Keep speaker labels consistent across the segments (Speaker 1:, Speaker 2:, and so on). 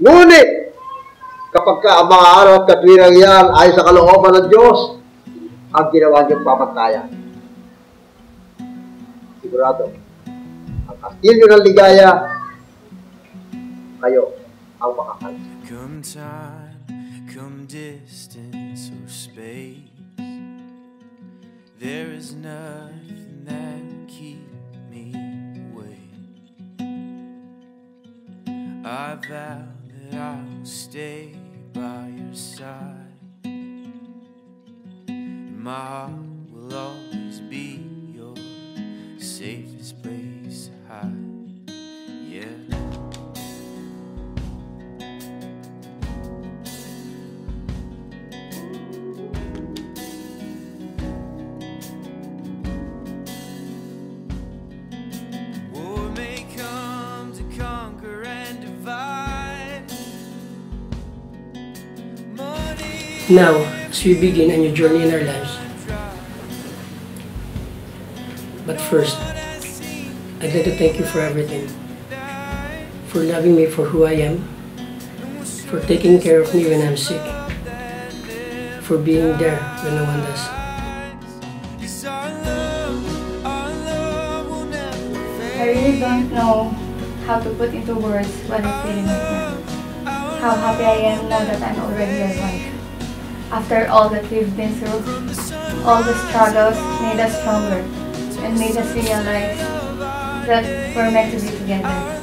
Speaker 1: Ngunit, kapag ka ang mga araw at katwirang yan ay sa kalooban ng Diyos, ang ginawa niyong pamantayan. Sigurado, ang kastilyo ng ligaya, kayo ang makakalis.
Speaker 2: Come time, come distance or space. There is nothing that can keep me away. I vow that I will stay by your side. And my heart will always be your safest
Speaker 3: Now, as we begin a new journey in our lives, but first, I'd like to thank you for everything. For loving me for who I am, for taking care of me when I'm sick, for being there when no one does.
Speaker 4: I really don't know how to put into words what I'm feeling right now. How happy I am now that I'm already wife. After all that we've been through, all the struggles made us stronger and made us realize that we're meant to be together.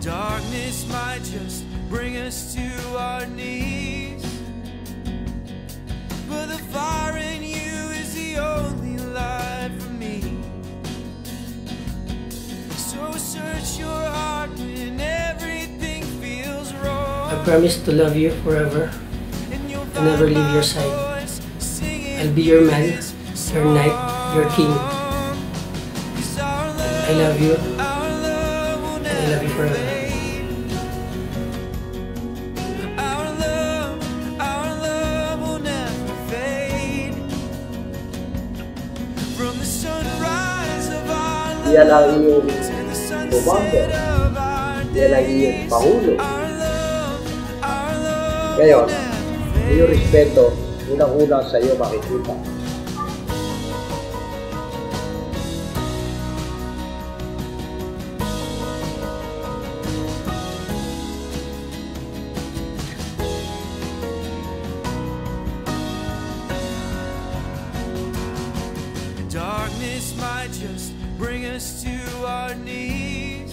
Speaker 2: Darkness might just bring us to our knees. But the fire in you is the only light for me. So search your heart when everything feels wrong.
Speaker 3: I promise to love you forever.
Speaker 2: And
Speaker 3: never leave your side. I'll be your man, your knight, your king.
Speaker 2: song. 'Cause our love,
Speaker 3: I love you,
Speaker 2: our love will
Speaker 3: and I love you forever.
Speaker 1: Yan ang iyong
Speaker 2: komando.
Speaker 1: Yan ang iyong
Speaker 2: pahulo.
Speaker 1: Ngayon, iyong respeto unang-una sa iyo makikita.
Speaker 2: Darkness might just bring us to our knees.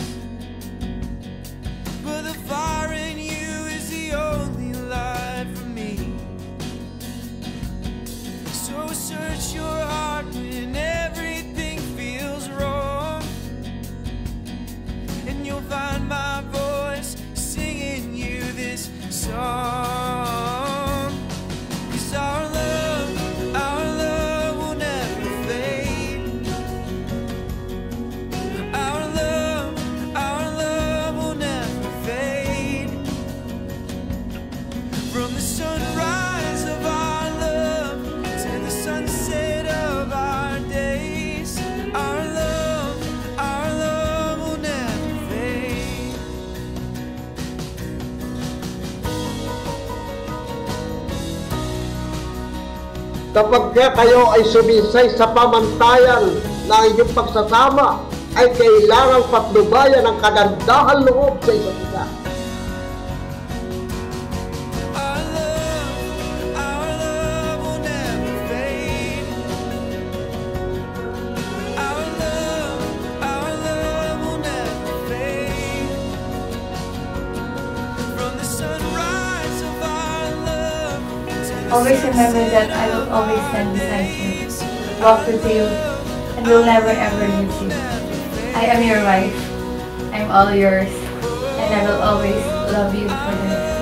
Speaker 2: But the fire in you is the only light for me. So search your heart when everything feels wrong. And you'll find my voice singing you this song.
Speaker 1: Kapag ka kayo ay sumisay sa pamantayan ng inyong pagsasama, ay kailangang patnubayan ang kagandahan loob sa isa't isa.
Speaker 4: Always remember that I will always stand beside you, walk with you, and will never ever leave you. I am your wife. I'm all yours, and I will always love you for this.